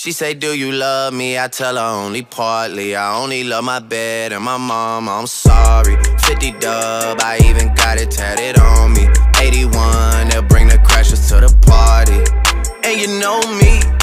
She say, do you love me? I tell her only partly. I only love my bed and my mom, I'm sorry. 50 dub, I even got it tatted on me. 81, they'll bring the crashers to the party. And you know me.